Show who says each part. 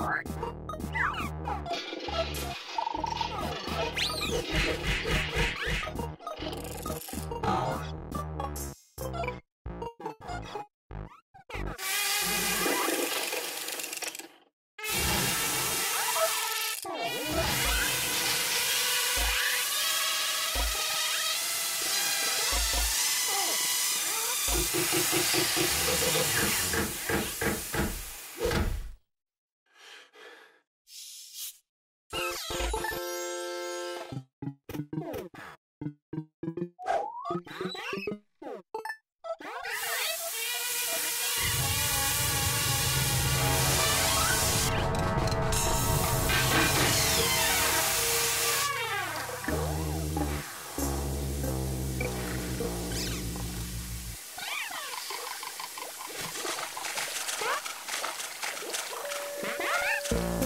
Speaker 1: All right. Bye. Thank you